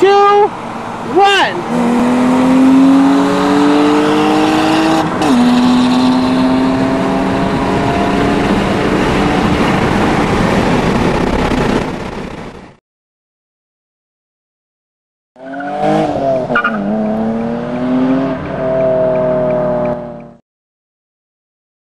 two, one.